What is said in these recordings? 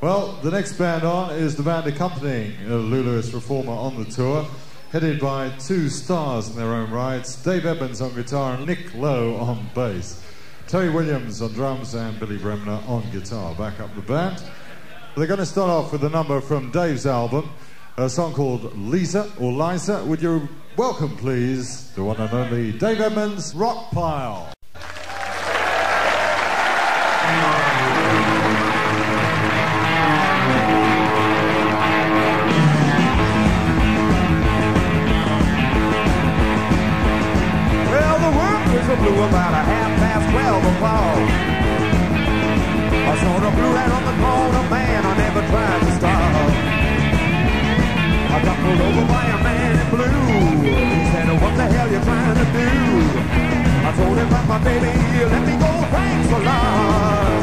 Well, the next band on is the band accompanying Lulu's Reformer on the tour, headed by two stars in their own rights Dave Edmunds on guitar and Nick Lowe on bass. Terry Williams on drums and Billy Bremner on guitar. Back up the band. They're going to start off with a number from Dave's album, a song called Lisa or Liza. Would you welcome, please, the one and only Dave Edmunds, Rockpile. About my baby, let me go, thanks a lot.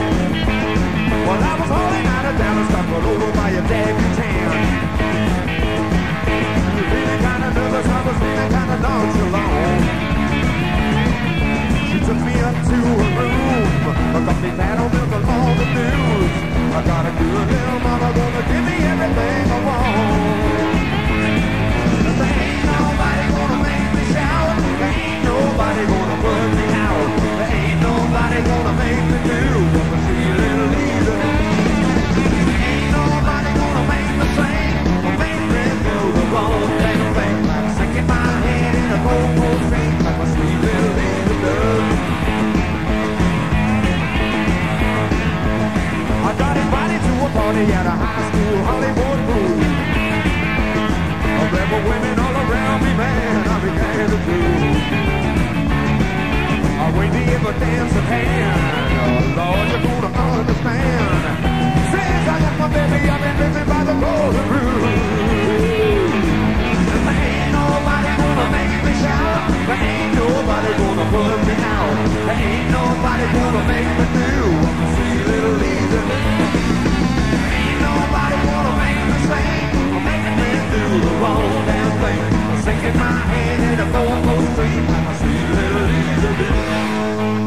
Well, I was hauling out of Dallas, pulled over by a debutante. Really kind of nervous, I was feeling kind of nonchalant took me up to a room. Got me paddle milk and all the news. I got a good little mama gonna give me everything I want. Party at a high school Hollywood pool. There were women all around me, man, I began to drool. I wait give a dancing hand. Oh, Lord, you're gonna understand. Since I got my baby, I've been living by the golden rule. There ain't nobody gonna make me shout. There ain't nobody gonna put me out. There ain't nobody gonna make me do. See little Lisa Sinking my head in a four-four stream like my sweet little Elizabeth.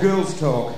girls talk.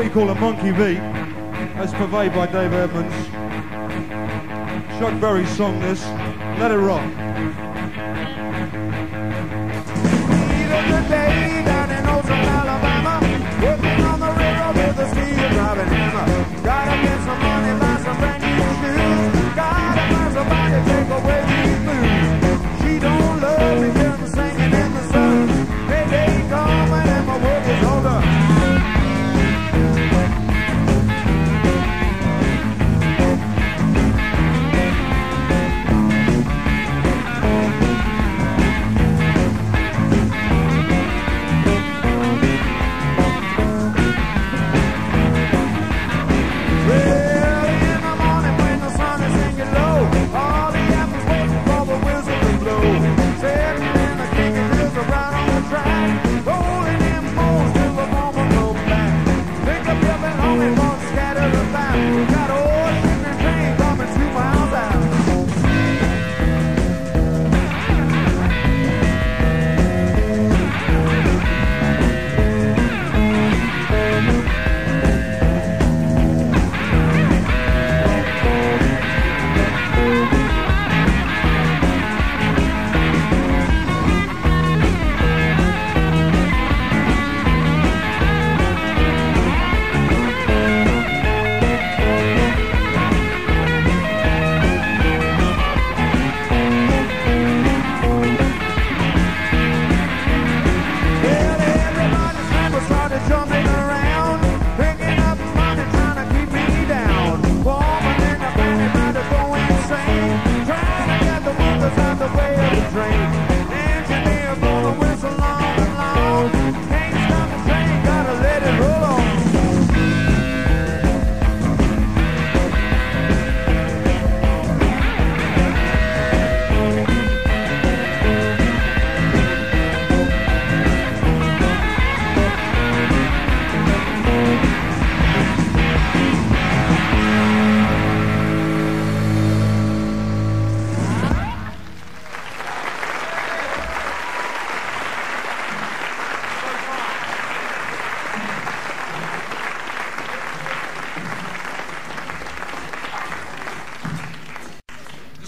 what you call a monkey beat. That's purveyed by Dave Edmunds. Chuck Berry's song this. Let it rock.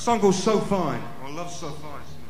song goes So Fine. Oh, I love So Fine.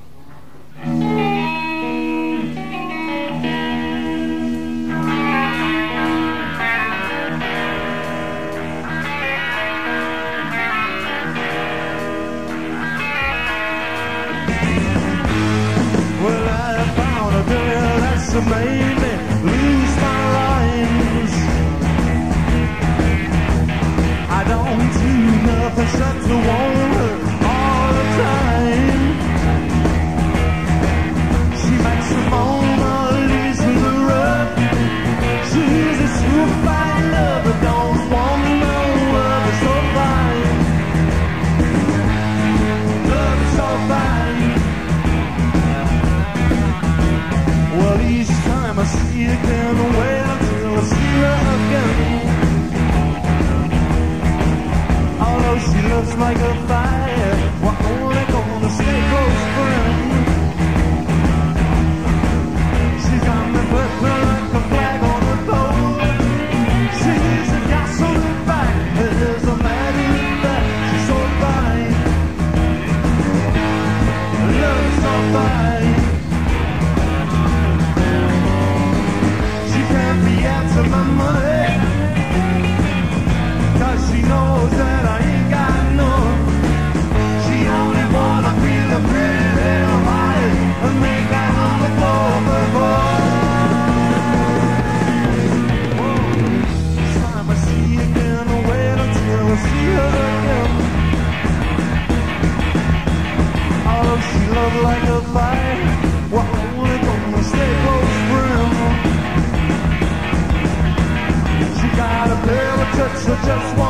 just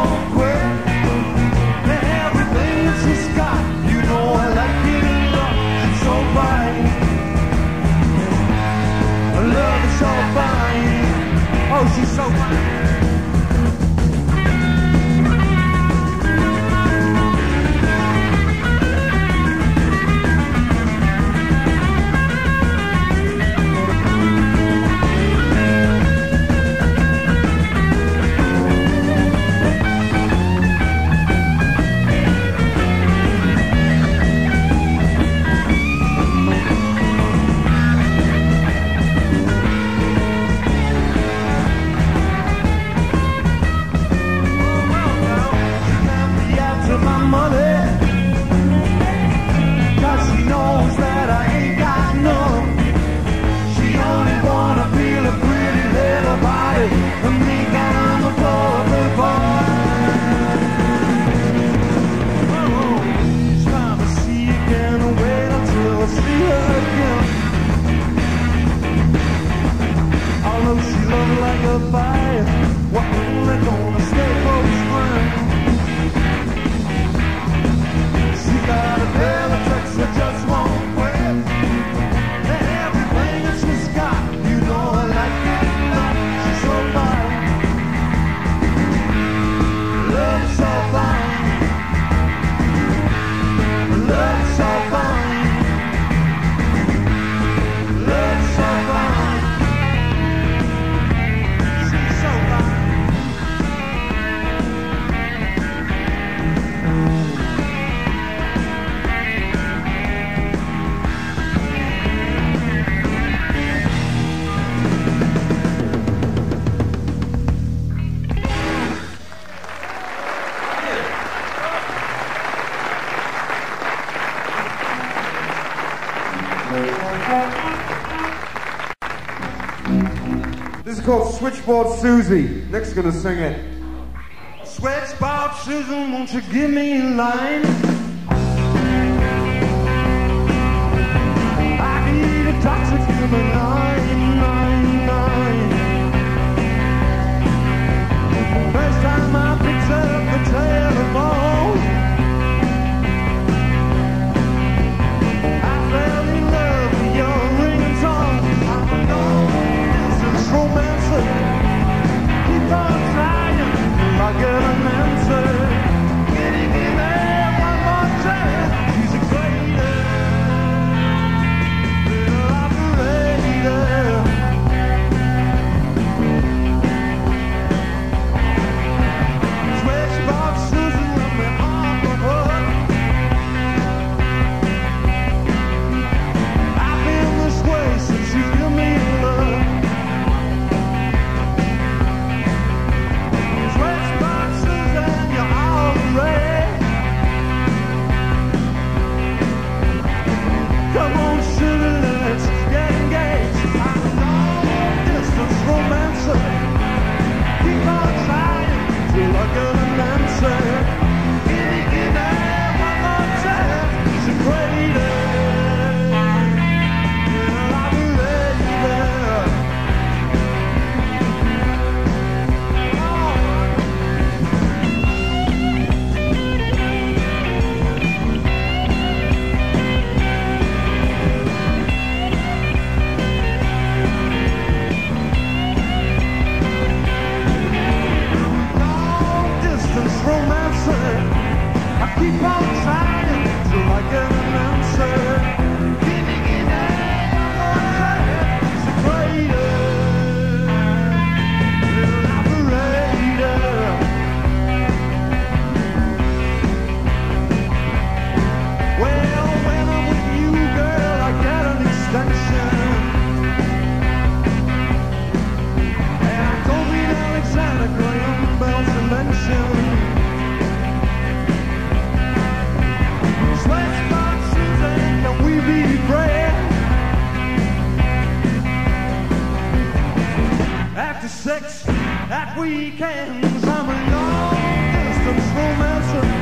Switchboard Susie. Nick's gonna sing it. Switchboard Susan, won't you give me a line? I need a doctor, give me nine, nine, nine. First time I picked up the telephone. weekends. I'm a long distance romancer.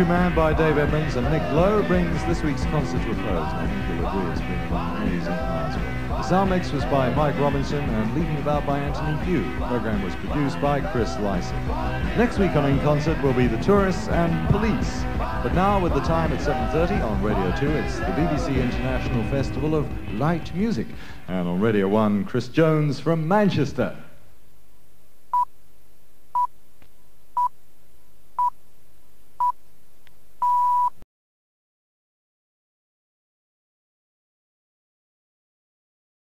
Laundry Man by Dave Edmunds and Nick Lowe brings this week's concert to a close. I think you'll agree it's been an amazing concert. The sound mix was by Mike Robinson and Leading About by Anthony Pugh. The program was produced by Chris Lyson. Next week on In Concert will be The Tourists and Police. But now with the time at 7.30 on Radio 2, it's the BBC International Festival of Light Music. And on Radio 1, Chris Jones from Manchester.